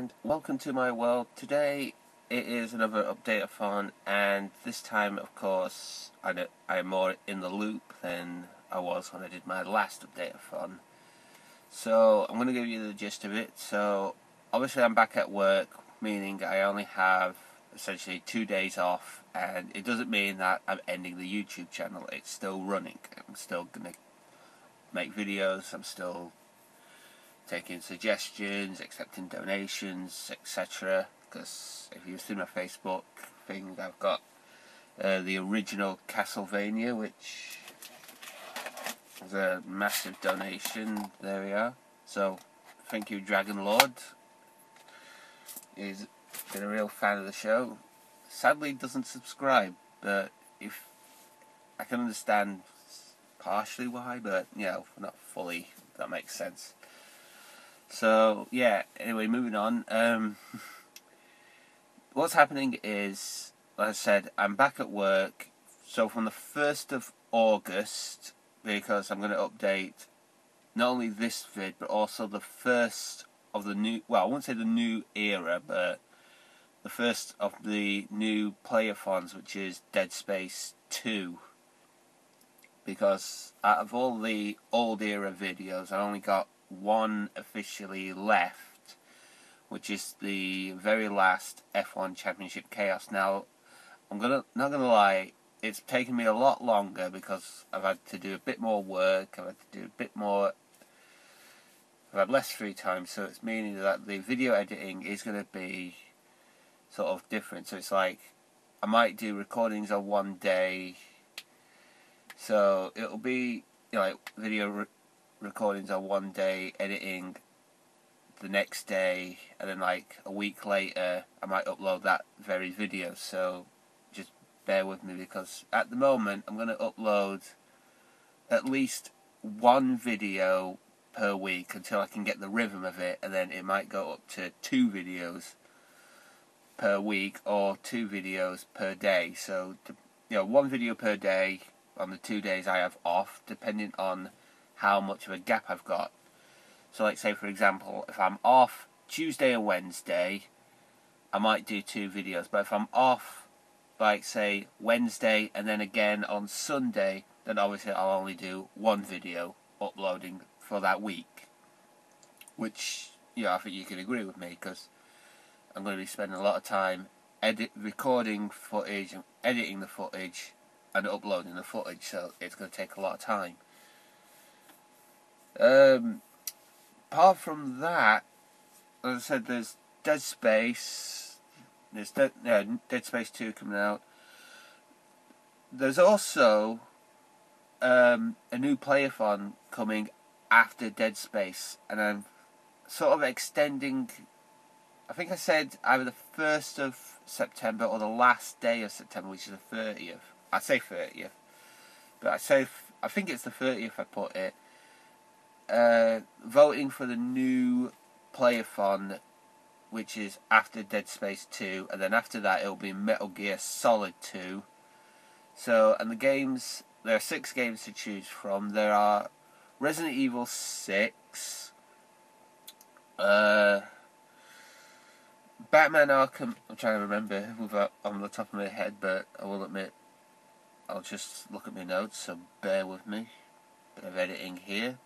And welcome to my world. Today it is another update of fun and this time of course I am more in the loop than I was when I did my last update of fun. So I'm going to give you the gist of it. So obviously I'm back at work meaning I only have essentially two days off and it doesn't mean that I'm ending the YouTube channel. It's still running. I'm still going to make videos. I'm still taking suggestions, accepting donations, etc. Because if you've seen my Facebook thing, I've got uh, the original Castlevania, which is a massive donation. There we are. So, thank you, Dragon Lord. He's been a real fan of the show. Sadly, doesn't subscribe, but if I can understand partially why, but you know, not fully. that makes sense. So yeah. Anyway, moving on. Um, what's happening is, like I said, I'm back at work. So from the first of August, because I'm going to update not only this vid but also the first of the new. Well, I won't say the new era, but the first of the new playathons, which is Dead Space 2. Because out of all the old era videos, I only got one officially left, which is the very last F1 Championship Chaos. Now, I'm gonna not gonna lie, it's taken me a lot longer because I've had to do a bit more work. I've had to do a bit more. I've had less free time, so it's meaning that the video editing is going to be sort of different. So it's like I might do recordings on one day, so it'll be you know, like video recordings on one day, editing the next day, and then like a week later, I might upload that very video. So just bear with me because at the moment I'm going to upload at least one video per week until I can get the rhythm of it, and then it might go up to two videos per week or two videos per day. So, you know, one video per day on the two days I have off, depending on how much of a gap I've got. So like say for example, if I'm off Tuesday and Wednesday, I might do two videos. But if I'm off, like say Wednesday and then again on Sunday, then obviously I'll only do one video uploading for that week. Which, yeah, I think you can agree with me because I'm going to be spending a lot of time edit, recording footage, editing the footage, and uploading the footage. So it's going to take a lot of time. Um, apart from that, as I said, there's Dead Space. There's Dead, Dead Space 2 coming out. There's also um, a new playathon coming after Dead Space, and I'm sort of extending. I think I said either the first of September or the last day of September, which is the thirtieth. I say thirtieth, but I say I think it's the thirtieth. I put it uh, voting for the new playathon, which is after Dead Space 2, and then after that it'll be Metal Gear Solid 2. So, and the games, there are six games to choose from. There are Resident Evil 6, uh, Batman Arkham, I'm trying to remember without on the top of my head, but I will admit, I'll just look at my notes, so bear with me. Bit of editing here.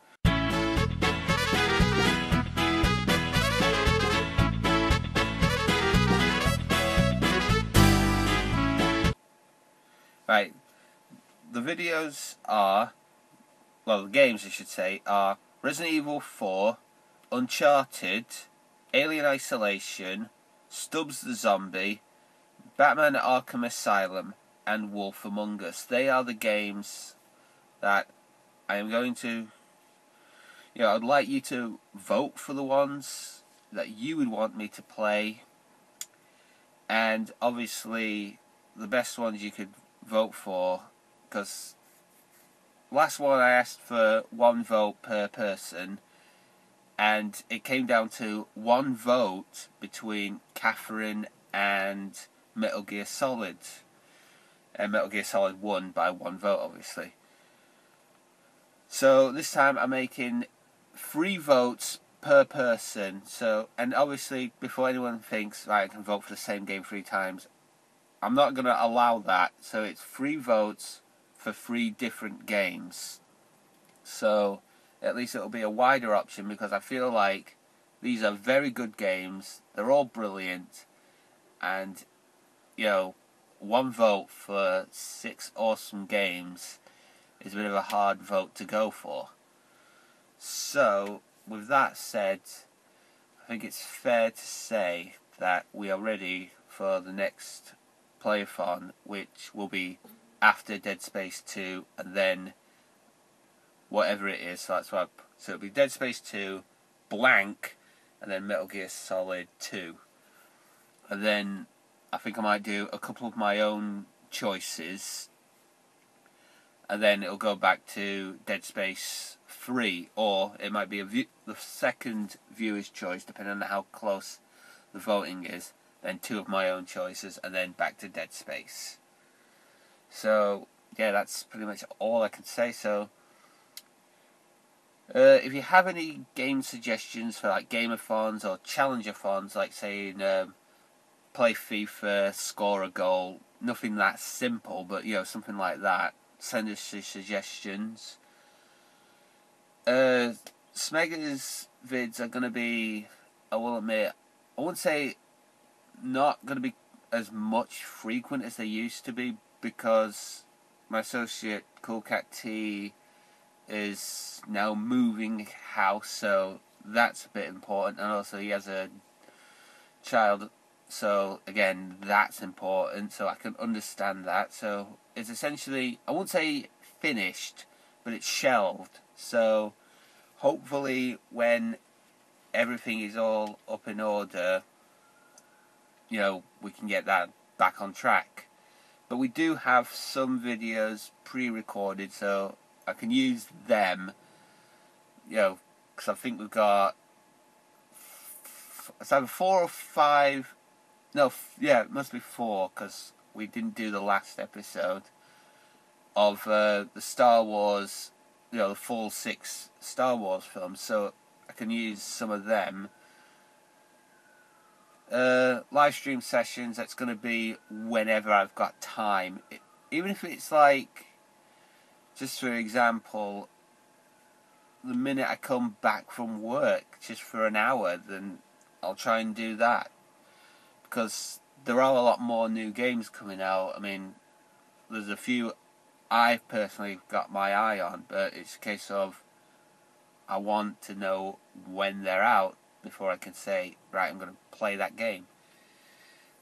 Right, the videos are, well, the games I should say, are Resident Evil 4, Uncharted, Alien Isolation, Stubbs the Zombie, Batman Arkham Asylum, and Wolf Among Us. They are the games that I am going to, you know, I'd like you to vote for the ones that you would want me to play. And obviously, the best ones you could vote for because last one I asked for one vote per person and it came down to one vote between Catherine and Metal Gear Solid and Metal Gear Solid won by one vote obviously so this time I'm making three votes per person. So, and obviously, before anyone thinks, right, I can vote for the same game three times, I'm not going to allow that. So it's three votes for three different games. So at least it'll be a wider option because I feel like these are very good games. They're all brilliant, and you know, one vote for six awesome games is a bit of a hard vote to go for. So, with that said, I think it's fair to say that we are ready for the next playathon, which will be after Dead Space 2 and then whatever it is. So that's what. So it'll be Dead Space 2, blank, and then Metal Gear Solid 2. And then I think I might do a couple of my own choices. And then it'll go back to Dead Space 3, or it might be a view, the second viewer's choice, depending on how close the voting is. Then two of my own choices, and then back to Dead Space. So, yeah, that's pretty much all I can say. So, uh, if you have any game suggestions for like gameathons or challengeathons, like saying um, play FIFA, score a goal, nothing that simple, but you know something like that, send us your suggestions. Uh, vids are gonna be, I will admit, I wouldn't say not gonna be as much frequent as they used to be because my associate Cool Cat T is now moving house, so that's a bit important. And also, he has a child, so again, that's important. So I can understand that. So it's essentially, I won't say finished, but it's shelved. So hopefully, when everything is all up in order, you know, we can get that back on track. But we do have some videos pre-recorded, so I can use them, you know, because I think we've got it's either four or five. No, yeah, it must be four because we didn't do the last episode of uh, the Star Wars, you know, the full six Star Wars films. So I can use some of them. Uh, live stream sessions. That's going to be whenever I've got time. Even if it's like just for example, the minute I come back from work just for an hour, then I'll try and do that. Because there are a lot more new games coming out. I mean, there's a few I've personally got my eye on, but it's a case of I want to know when they're out before I can say, right, I'm going to play that game.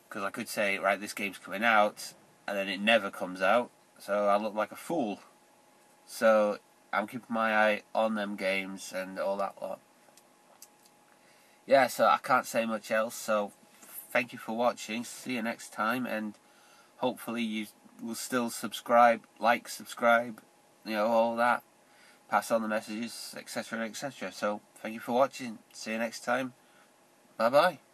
Because I could say, right, this game's coming out, and then it never comes out, so I look like a fool. So I'm keeping my eye on them games and all that lot. Yeah, so I can't say much else. So thank you for watching. See you next time, and hopefully you will still subscribe, like, subscribe, you know, all that. Pass on the messages, etc., etc. So thank you for watching. See you next time. Bye bye.